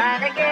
again.